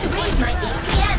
to read my EPA.